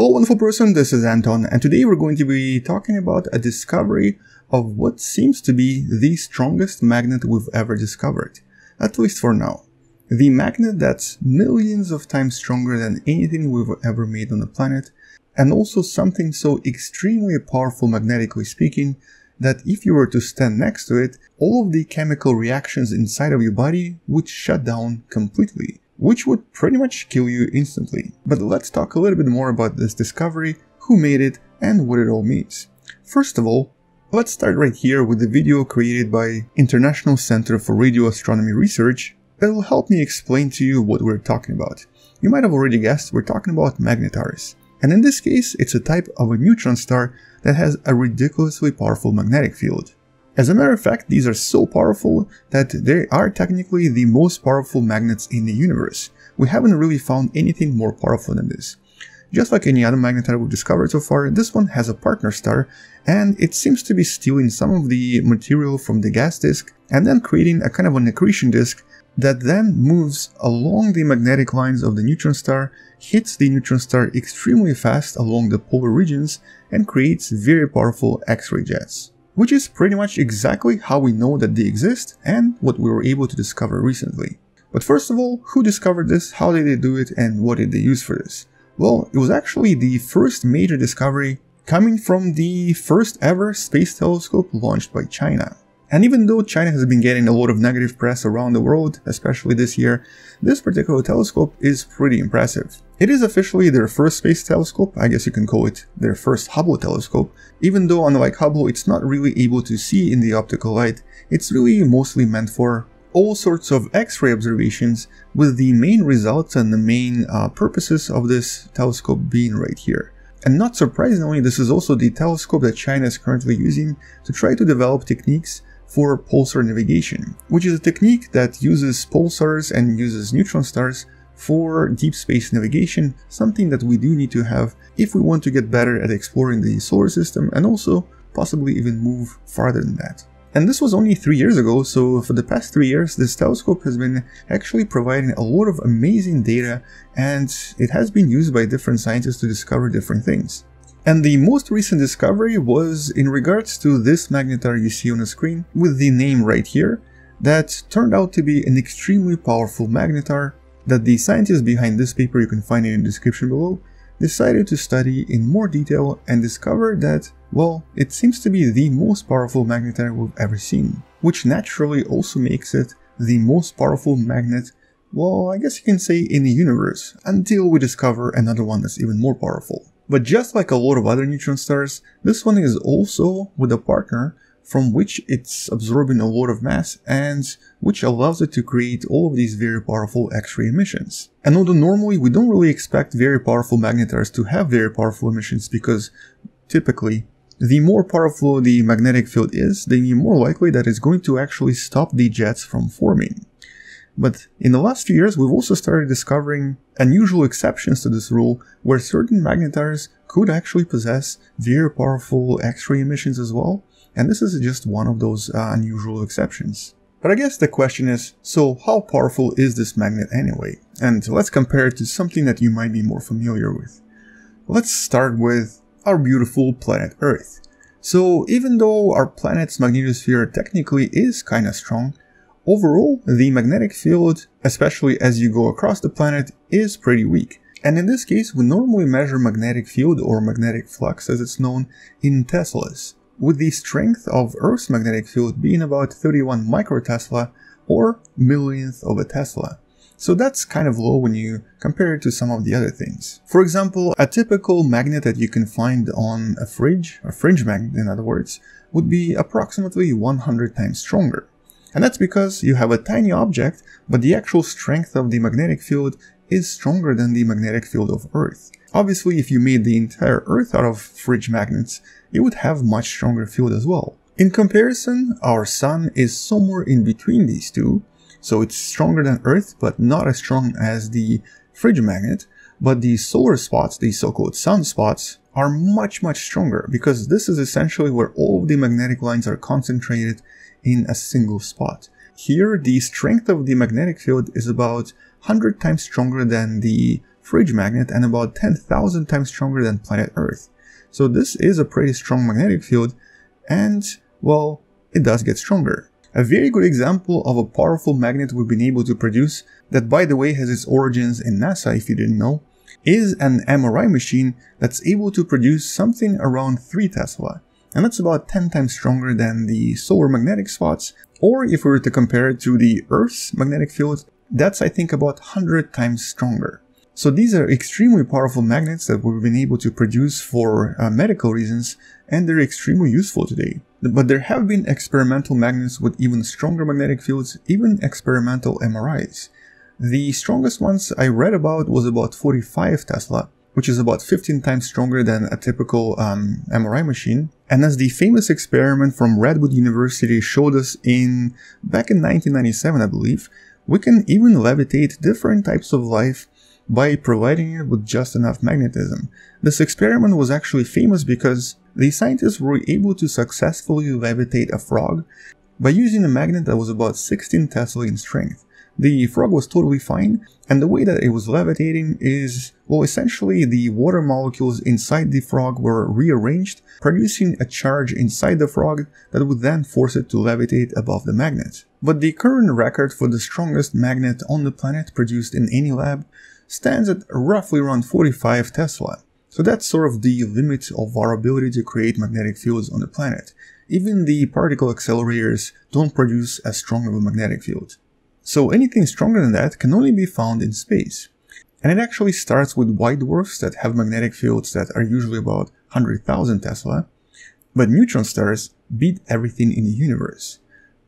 Hello wonderful person, this is Anton and today we're going to be talking about a discovery of what seems to be the strongest magnet we've ever discovered, at least for now. The magnet that's millions of times stronger than anything we've ever made on the planet, and also something so extremely powerful magnetically speaking that if you were to stand next to it, all of the chemical reactions inside of your body would shut down completely which would pretty much kill you instantly. But let's talk a little bit more about this discovery, who made it, and what it all means. First of all, let's start right here with the video created by International Center for Radio Astronomy Research that will help me explain to you what we're talking about. You might have already guessed we're talking about magnetars. And in this case, it's a type of a neutron star that has a ridiculously powerful magnetic field. As a matter of fact, these are so powerful that they are technically the most powerful magnets in the universe. We haven't really found anything more powerful than this. Just like any other magnet that we've discovered so far, this one has a partner star, and it seems to be stealing some of the material from the gas disk and then creating a kind of an accretion disk that then moves along the magnetic lines of the neutron star, hits the neutron star extremely fast along the polar regions, and creates very powerful X-ray jets which is pretty much exactly how we know that they exist and what we were able to discover recently. But first of all, who discovered this, how did they do it, and what did they use for this? Well, it was actually the first major discovery coming from the first ever space telescope launched by China. And even though China has been getting a lot of negative press around the world, especially this year, this particular telescope is pretty impressive. It is officially their first space telescope, I guess you can call it their first Hubble telescope, even though unlike Hubble it's not really able to see in the optical light, it's really mostly meant for all sorts of X-ray observations with the main results and the main uh, purposes of this telescope being right here. And not surprisingly, this is also the telescope that China is currently using to try to develop techniques for pulsar navigation, which is a technique that uses pulsars and uses neutron stars for deep space navigation, something that we do need to have if we want to get better at exploring the solar system and also possibly even move farther than that. And this was only three years ago, so for the past three years, this telescope has been actually providing a lot of amazing data and it has been used by different scientists to discover different things. And the most recent discovery was in regards to this magnetar you see on the screen with the name right here that turned out to be an extremely powerful magnetar that the scientists behind this paper, you can find it in the description below, decided to study in more detail and discovered that, well, it seems to be the most powerful magnetar we've ever seen, which naturally also makes it the most powerful magnet, well, I guess you can say in the universe, until we discover another one that's even more powerful. But just like a lot of other neutron stars, this one is also with a partner from which it's absorbing a lot of mass and which allows it to create all of these very powerful X-ray emissions. And although normally we don't really expect very powerful magnetars to have very powerful emissions because typically the more powerful the magnetic field is, the more likely that it's going to actually stop the jets from forming. But in the last few years, we've also started discovering unusual exceptions to this rule where certain magnetars could actually possess very powerful X-ray emissions as well, and this is just one of those uh, unusual exceptions. But I guess the question is, so how powerful is this magnet anyway? And let's compare it to something that you might be more familiar with. Let's start with our beautiful planet Earth. So even though our planet's magnetosphere technically is kinda strong, Overall, the magnetic field, especially as you go across the planet, is pretty weak. And in this case, we normally measure magnetic field or magnetic flux as it's known in Teslas, with the strength of Earth's magnetic field being about 31 microtesla or millionth of a Tesla. So that's kind of low when you compare it to some of the other things. For example, a typical magnet that you can find on a fridge, a fringe magnet in other words, would be approximately 100 times stronger. And that's because you have a tiny object, but the actual strength of the magnetic field is stronger than the magnetic field of Earth. Obviously, if you made the entire Earth out of fridge magnets, it would have much stronger field as well. In comparison, our Sun is somewhere in between these two, so it's stronger than Earth, but not as strong as the fridge magnet, but the solar spots, the so-called sunspots, are much much stronger because this is essentially where all of the magnetic lines are concentrated in a single spot. Here, the strength of the magnetic field is about 100 times stronger than the fridge magnet and about 10,000 times stronger than planet Earth. So this is a pretty strong magnetic field and, well, it does get stronger. A very good example of a powerful magnet we've been able to produce, that by the way has its origins in NASA if you didn't know, is an MRI machine that's able to produce something around 3 Tesla. And that's about 10 times stronger than the solar magnetic spots, or if we were to compare it to the Earth's magnetic field, that's I think about 100 times stronger. So these are extremely powerful magnets that we've been able to produce for uh, medical reasons and they're extremely useful today. But there have been experimental magnets with even stronger magnetic fields, even experimental MRIs. The strongest ones I read about was about 45 Tesla, which is about 15 times stronger than a typical um, MRI machine. And as the famous experiment from Radboud University showed us in back in 1997, I believe, we can even levitate different types of life by providing it with just enough magnetism. This experiment was actually famous because the scientists were able to successfully levitate a frog by using a magnet that was about 16 Tesla in strength. The frog was totally fine, and the way that it was levitating is, well, essentially the water molecules inside the frog were rearranged, producing a charge inside the frog that would then force it to levitate above the magnet. But the current record for the strongest magnet on the planet produced in any lab stands at roughly around 45 Tesla. So that's sort of the limit of our ability to create magnetic fields on the planet. Even the particle accelerators don't produce as strong of a magnetic field. So anything stronger than that can only be found in space. And it actually starts with white dwarfs that have magnetic fields that are usually about 100,000 Tesla, but neutron stars beat everything in the universe.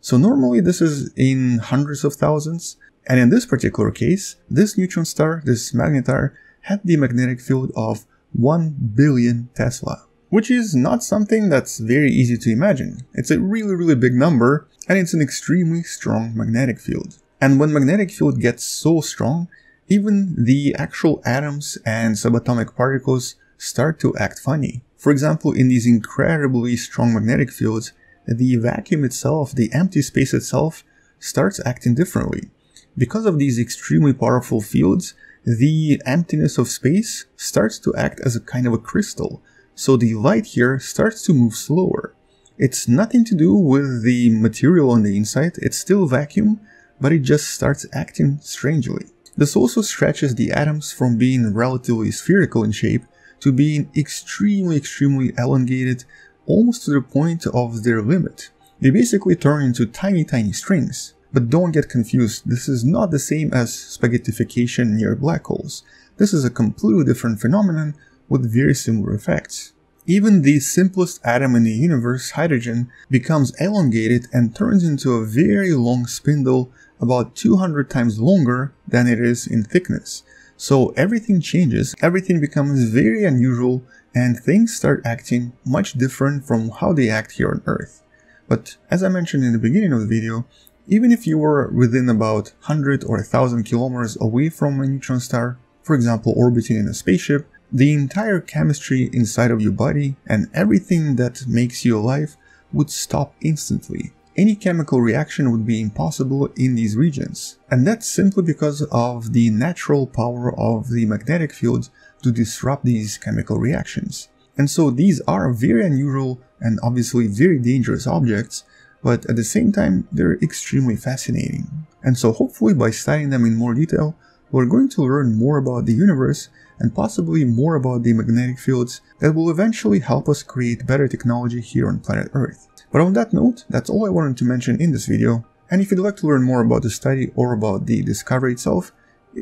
So normally this is in hundreds of thousands, and in this particular case, this neutron star, this magnetar, had the magnetic field of 1 billion Tesla, which is not something that's very easy to imagine. It's a really, really big number, and it's an extremely strong magnetic field. And when magnetic field gets so strong, even the actual atoms and subatomic particles start to act funny. For example, in these incredibly strong magnetic fields, the vacuum itself, the empty space itself, starts acting differently. Because of these extremely powerful fields, the emptiness of space starts to act as a kind of a crystal, so the light here starts to move slower. It's nothing to do with the material on the inside, it's still vacuum, but it just starts acting strangely. This also stretches the atoms from being relatively spherical in shape to being extremely extremely elongated almost to the point of their limit. They basically turn into tiny tiny strings. But don't get confused, this is not the same as spaghettification near black holes. This is a completely different phenomenon with very similar effects. Even the simplest atom in the universe, hydrogen, becomes elongated and turns into a very long spindle about 200 times longer than it is in thickness. So everything changes, everything becomes very unusual, and things start acting much different from how they act here on Earth. But as I mentioned in the beginning of the video, even if you were within about 100 or 1000 kilometers away from a neutron star, for example orbiting in a spaceship, the entire chemistry inside of your body and everything that makes you alive would stop instantly. Any chemical reaction would be impossible in these regions, and that's simply because of the natural power of the magnetic field to disrupt these chemical reactions. And so these are very unusual and obviously very dangerous objects but at the same time, they're extremely fascinating. And so hopefully by studying them in more detail, we're going to learn more about the universe and possibly more about the magnetic fields that will eventually help us create better technology here on planet Earth. But on that note, that's all I wanted to mention in this video, and if you'd like to learn more about the study or about the discovery itself,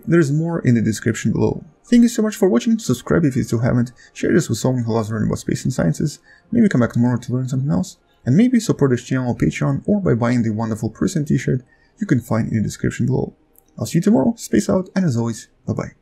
there's more in the description below. Thank you so much for watching, subscribe if you still haven't, share this with someone who loves learning about space and sciences, maybe come back tomorrow to learn something else, and maybe support this channel on Patreon or by buying the wonderful person t-shirt you can find in the description below. I'll see you tomorrow, space out, and as always, bye bye.